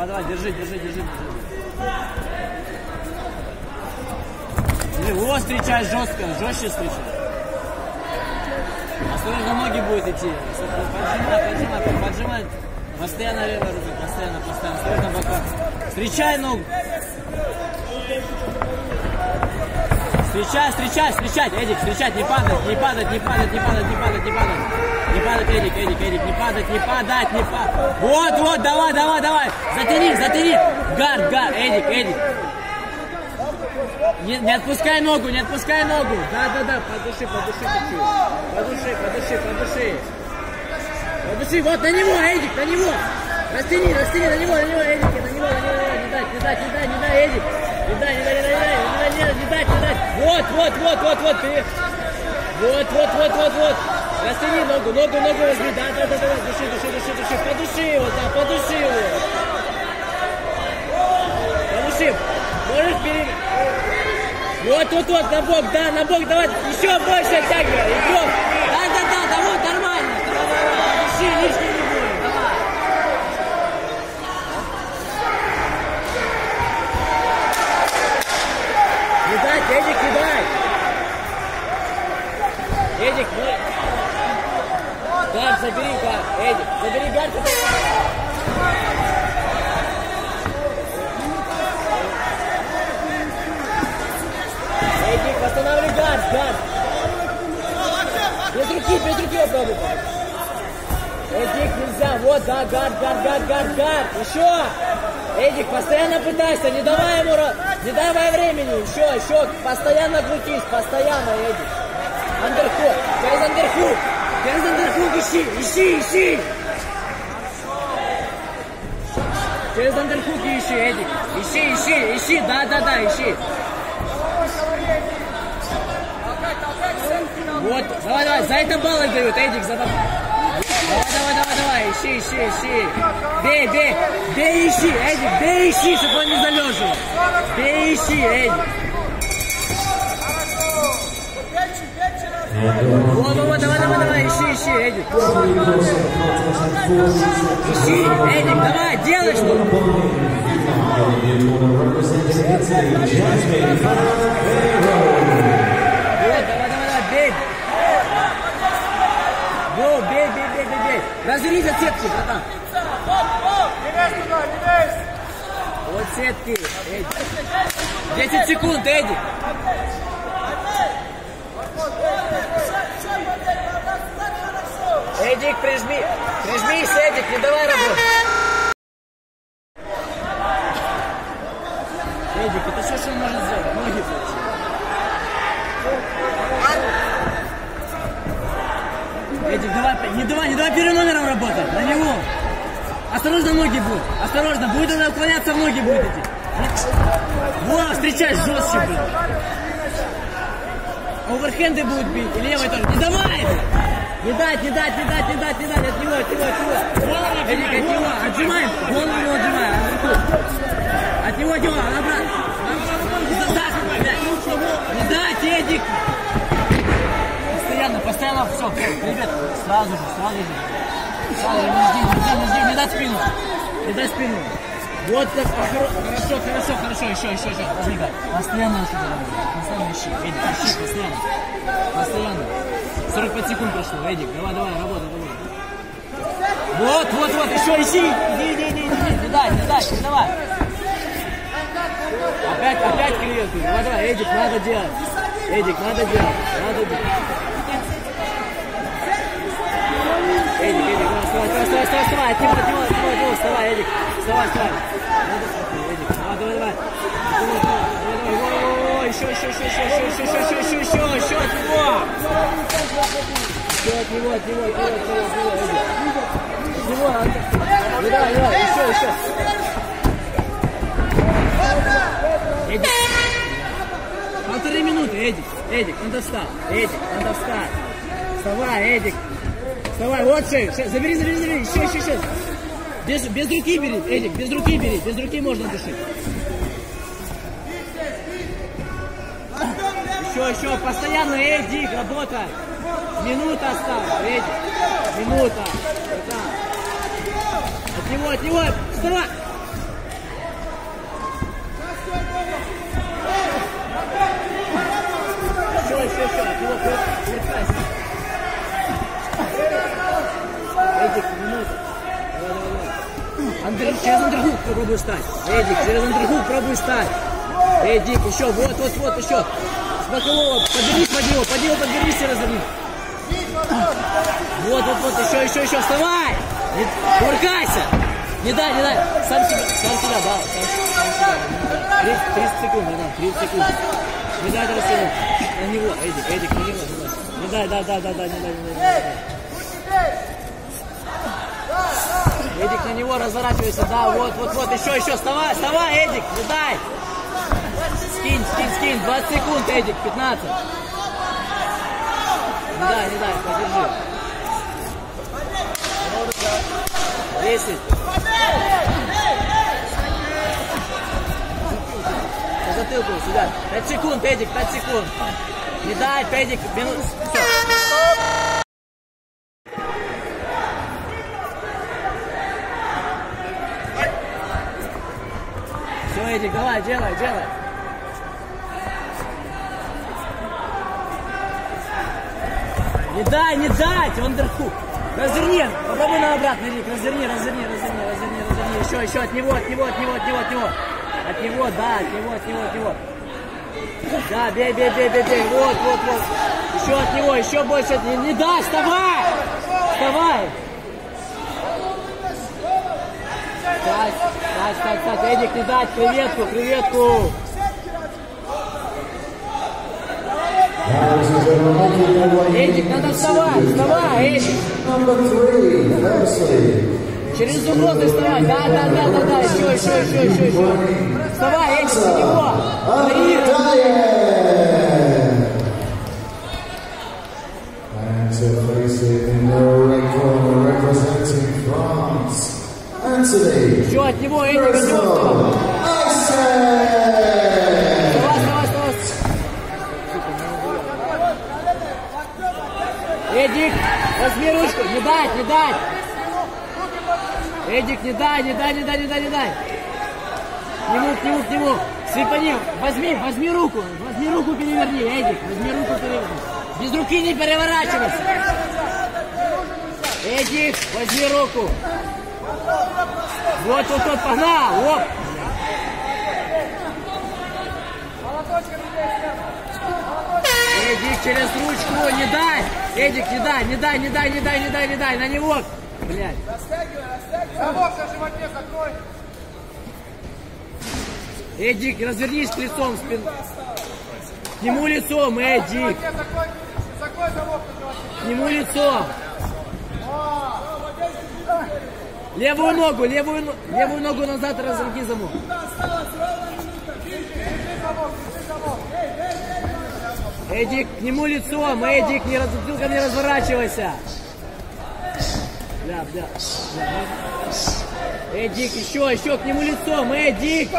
Давай, давай, держи, держи, держи. Держи, вот встречай жестко, жестче встречай. Осторожно, ноги будет идти. Поджимай, поджимай, поджимай. Постоянно левой рукой, постоянно, постоянно. Осторожно, бока. Встречай ногу. Встречай, встречай, встречать, Эдик, встречать, не падать, не падать, не падать, не падать, не падать, не падать. Не падать, Эдик, Эдик, Эдик, не падать, не падать, не падать. Вот, вот, давай, давай, давай. Затяни, затяни. Гард, гард, Эдик, Эдик. Не, не отпускай ногу, не отпускай ногу. Да, да, да, подуши, подуши чуть-чуть. Подуши, подуши, подуши. Подуши, вот на него, Эдик, на него. Растяни, растяни, на него, на него, Эдик, на него, на него, не дать, не дать, не дать, не дай, Эдик. Не дай, не дай, не дай, не дай, не не дать, не дать. Вот, вот, вот, вот, вот, ты. Вот, вот, вот, вот, вот. Растяни ногу, ногу, ногу возьми. Да, да, да, да, души, души, души, души. Подуши его, да, подуши его. Подуши. Можешь пере... Вот, вот, вот, на бок, да, на бок, давай, еще больше оттягивай, идем. Да, да, да, да, вот, нормально. Давай, давай, подуши, лишний не будет, давай. Не дать, Эдик, не дай. Эдик, мы... Гард, забери гард, Эдик, забери гард. Эдик, восстанавливай гард, гард. Без руки, без руки попробуй. Эдик, нельзя, вот, да, гард, гард, гард, гард, гард, еще. Эдик, постоянно пытайся, не давай ему, не давай времени, еще, еще, постоянно крутись, постоянно, Эдик. Андерхук, через андерхук, через андерхук ищи, ищи, ищи. Через андерхук ищи, Эдик, ищи, ищи, ищи, да, да, да, ищи. Вот, давай, давай, за это баллы дают, Эдик, за это... Давай, ищи, ищи, ищи. Бей, бей, бей, ищи, Эдик, бей, ищи, чтобы он не залеживал. Бей, ищи, Эдик. Вот, вот, давай, давай, давай, ищи, ищи, Эдик. Ищи, Эдик, давай, делай что Вот, давай, давай, давай, бей. Во, бей, бей, бей, бей, бей. Разверни за сетки, братан. Вот сетки, Эдик. 10 секунд, Эдик. Эдик, прижми. Прижмись, Эдик, не давай работать. Эдик, это все, что он может сделать. Ноги получить. Эдик, давай, не давай, не давай первым номером работать, на него. Осторожно, ноги будут. Осторожно, будет он отклоняться, ноги будет идти. Во, встречай жестче будет. Оверхенды будут бить, и левой тоже. Не давай! Не дать, не дать, не дать, не дать, не дать, от него, Постоянно, все, ребят, сразу же, сразу же. Сразу же, не жди, не жди, не жди, не дай спину. Не дай спину. Вот так, хоро- хорошо, хорошо, хорошо, еще, еще, еще. Возьми, Гай. Постоянно сюда работай. Постоянно ищи, Эдик, ищи, постоянно. Постоянно. 45 секунд прошло, Эдик, давай, давай, работай, давай. Вот, вот, вот, еще ищи. Иди, иди, иди, иди, не дай, не дай, не давай. Опять, опять клиент. Давай, давай, Эдик, надо делать. Эдик, надо делать, надо делать. Эдик, Эдик, давай, вставай, вставай, вставай, вставай, от него, от него, от него, от него, вставай, Эдик, вставай, вставай. Эдик, давай, давай, давай. Давай, давай, давай, давай, еще, еще, еще, еще, еще, еще, еще, еще, еще, еще, еще от него. Еще от него, от него, от него, от него, от него, Эдик. От него, Антон. Ну давай, давай, еще, еще. Эдик. Полторы минуты, Эдик. Эдик, надо встать. Эдик, надо встать. Вставай, Эдик. Вставай, вот шею. Ше- Забери, забери, забери. Еще, еще, еще. Без, без руки бери, Эдик, без руки бери. Без руки можно дышать. Еще, еще, постоянно, Эдик, работай. Минута осталась, Эдик. Минута. Вот так. От него, от него. Вставай. Через андергук попробуй встать. Эдик, через андергук пробуй встать. Эдик, еще, вот, вот, вот, еще. С бокового, подберись под него, под него подберись и разверни. Вот, вот, вот, еще, еще, еще, вставай! Не, кувыркайся! Не дай, не дай! Сам себя, сам себя, да, сам, сам себя. 30, 30 секунд, дай, 30 секунд. Не дай растянуть. На него, Эдик, Эдик, на него, не дай. Не дай, да, да, да, да, не дай, не дай, не дай. Эдик, на него разворачивайся, да, вот, вот, вот, еще, еще, вставай, вставай, Эдик, не дай. Скинь, скинь, скинь, 20 секунд, Эдик, 15. Не дай, не дай, подержи. 10. По затылку сюда. 5 секунд, Эдик, 5 секунд. Не дай, Эдик, минут. Все. Эдик, давай, делай, делай. Не дай, не дай, Вандерхук. Разверни, попробуй на обратный лик, разверни, разверни, разверни, разверни, разверни. Еще, еще, от него, от него, от него, от него, от него. От него, да, от него, от него, от него. Да, бей, бей, бей, бей, бей. Вот, вот, вот. Еще от него, еще больше него. Не дай! Вставай! Встать, встать, встать, встать. Эдик, не дать, креветку, креветку. Эдик, надо вставать, вставай, Эдик. Через угрозы вставай. Да, да, да, да, да. Еще, еще, еще, еще, еще. Вставай, Эдик, на него. And in the red corner representing France, Anthony Еще от него, вставай, вставай. Эдик, возьми ручку. Не дать, не дать. Эдик, не дай, не дай, не дай, не дай, не дай. К нему, к нему, к нему. Свипани, возьми, возьми руку. Возьми руку, переверни, Эдик. Возьми руку, переверни. Без руки не переворачивайся. Эдик, возьми руку. Вот, вот, вот, погнал. Оп. Эдик, через ручку, не дай! Эдик, не дай, не дай, не дай, не дай, не дай, не дай, на него! Блядь. Замок на животе закрой. Эдик, развернись лицом спин. К нему лицом, Эдик. Закрой, закрой замок на животе. К нему лицом. Левую ногу, левую, левую ногу назад разорги замок. Эдик, к нему лицом, Эдик, не раз, затылком не разворачивайся. Бля, бля, бля. Эдик, еще, еще к нему лицом, Эдик.